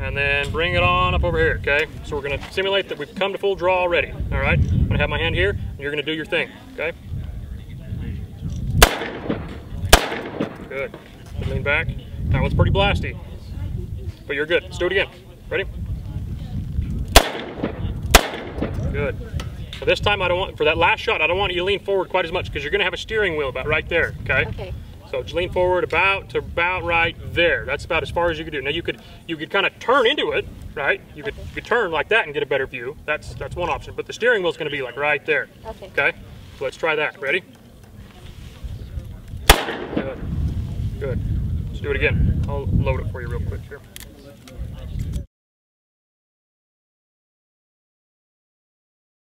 and then bring it on up over here, okay? So we're gonna simulate that we've come to full draw already, all right? I'm gonna have my hand here, and you're gonna do your thing, okay? Good. Lean back. That one's pretty blasty, but you're good. Let's do it again. Ready? Good. For this time, I don't want, for that last shot, I don't want you to lean forward quite as much because you're gonna have a steering wheel about right there, okay? Okay. So just lean forward about to about right there. That's about as far as you could do. Now you could you could kind of turn into it, right? You could you could turn like that and get a better view. That's that's one option. But the steering wheel's going to be like right there. Okay. Okay. So let's try that. Ready? Good. Good. Let's do it again. I'll load it for you real quick here.